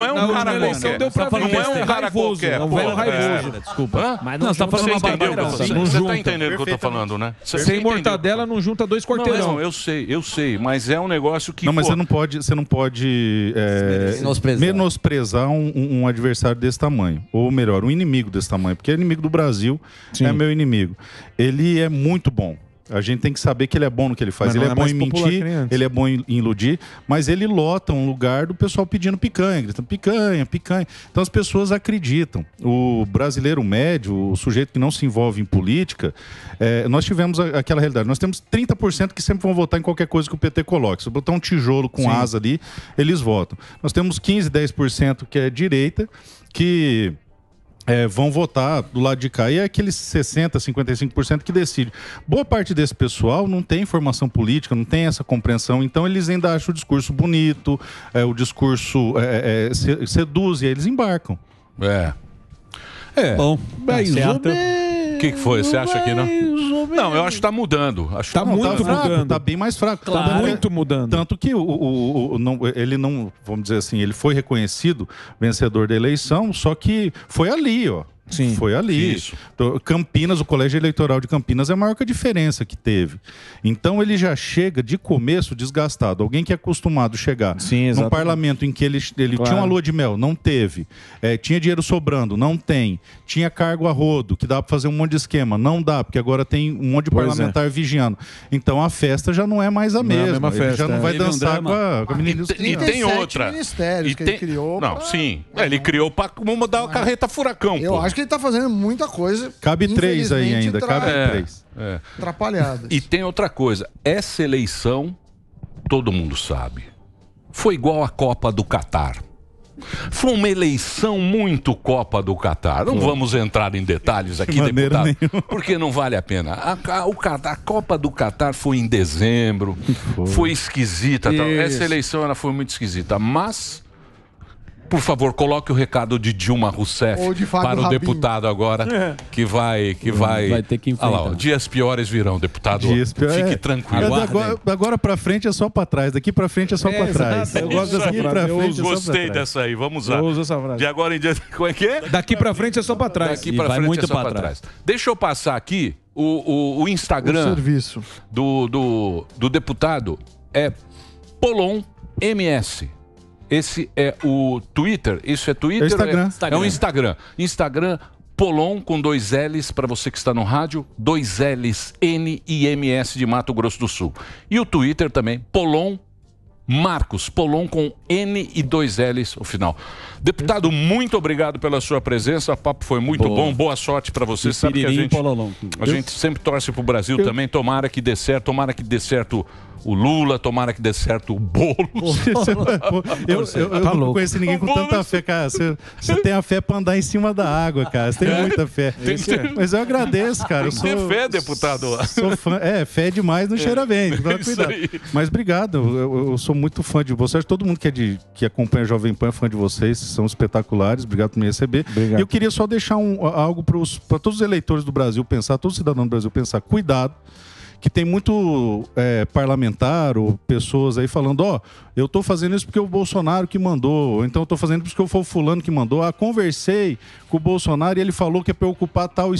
Não é um cara qualquer. deu pra Não é que um é cara raivoso, qualquer. é um raivoso, É. desculpa. Mas não, você tá falando uma não Você junta. tá entendendo o que eu tô falando, né? Você Sem mortadela não junta dois quarteirão. Não, eu sei, eu sei, mas é um negócio que. Não, mas pô, você não pode, você não pode é, Menosprezar. menosprezar um, um- um adversário desse tamanho. Ou melhor, um inimigo desse tamanho. Porque é inimigo do Brasil, é meu inimigo. Ele é muito bom. A gente tem que saber que ele é bom no que ele faz. Ele é, é bom em mentir, ele é bom em, iludir, mas ele lota um lugar do pessoal pedindo picanha, gritando picanha, picanha. Então as pessoas acreditam. O brasileiro médio, o sujeito que não se envolve em política, é, nós tivemos aquela realidade. Nós temos 30% que sempre vão votar em qualquer coisa que o PT coloque. Se botar um tijolo com Sim. asa ali, eles votam. Nós temos 15, 10% que é direita, que é, vão votar do lado de cá. E é aqueles 60%, 55% que decide. Boa parte desse pessoal não tem formação política, não tem essa compreensão, então eles ainda acham o discurso bonito, é, o discurso é, é, se- seduz e aí eles embarcam. É. É. Bom, mais Tá. O que, que foi? Você acha que não? Não, eu acho que tá mudando. Acho Tá que muito fraco, Tá bem mais fraco. Claro. Tanto que- Muito mudando. Tanto que o, o- o- não- ele não, vamos dizer assim, ele foi reconhecido vencedor da eleição, só que foi ali, ó. Sim. Foi ali. Isso. Então, Campinas, o colégio eleitoral de Campinas é a maior que a diferença que teve. Então ele já chega de começo desgastado. Alguém que é acostumado a chegar num exatamente. parlamento em que ele, ele Claro. tinha uma lua de mel, não teve. É, tinha dinheiro sobrando, não tem. Tinha cargo a rodo, que dá para fazer um monte de esquema, não dá, porque agora tem um monte de Pois é. parlamentar vigiando. Então a festa já não é mais a Não é a mesma. mesma ele festa, já não é. vai dançar com a, com a menina dos E, e tem outra. ministérios E que tem- ele criou. Não, pra- sim. É, ele criou para mudar a carreta furacão. Eu pô. acho que ele tá fazendo muita coisa. Cabe três aí ainda, tra- cabe É, três. é. Atrapalhadas. E tem outra coisa. Essa eleição, todo mundo sabe, foi igual a Copa do Catar. Foi uma eleição muito Copa do Catar. Não vamos entrar em detalhes aqui, De deputado, porque não vale a pena. A, a- o Catar- a Copa do Catar foi em dezembro, foi, esquisita. Essa eleição ela foi muito esquisita, mas... Por favor, coloque o recado de Dilma Rousseff Ou de para o deputado agora, que vai, que vai, Vai ter que Ah lá, ó, enfrentar. dias piores virão, deputado. Dias pior- Fique é. tranquilo. É, agora, agora pra frente é só pra trás, daqui pra frente é só pra trás. exato, eu gosto dessa frase, eu é Gostei trás. dessa aí, vamos lá. Eu uso essa frase. De agora em diante, como é que é? Daqui pra frente é só pra trás. Daqui pra vai frente muito é só pra pra trás. trás. Deixa eu passar aqui o, o, o Instagram O serviço. do, do, do deputado é Polon MS. Esse é o Twitter. Isso é Twitter? É Instagram. É, Instagram. é o Instagram. Instagram Polon com dois L's para você que está no rádio, dois L's N I M S de Mato Grosso do Sul. E o Twitter também, Polon Marcos, Polon com N e dois L's no final. Deputado, muito obrigado pela sua presença. O papo foi muito Boa. bom. Boa sorte para você. E Sabe que a gente, a gente sempre torce pro Brasil também. Tomara que dê certo. Tomara que dê certo o Lula. Tomara que dê certo o Boulos. Eu, eu, eu Tá não louco. conheço ninguém com tanta fé, cara. Você, você tem a fé pra andar em cima da água, cara. Você tem muita fé. Tem ter- Mas eu agradeço, cara. Tem que ter sou, fé, deputado. Sou fã. É, fé demais não cheira bem. Isso cuidado. Mas obrigado. Eu, eu- sou muito fã de vocês. Todo mundo que, é de, que acompanha a Jovem Pan é fã de vocês. São espetaculares. Obrigado por me receber. Obrigado. E eu queria só deixar um, algo para todos os eleitores do Brasil pensar, todos os cidadãos do Brasil pensar. Cuidado que tem muito é, parlamentar ou pessoas aí falando, ó, eu estou fazendo isso porque o Bolsonaro que mandou, ou então eu estou fazendo isso porque foi o fulano que mandou. Ah, conversei com o Bolsonaro e ele falou que é para eu ocupar tal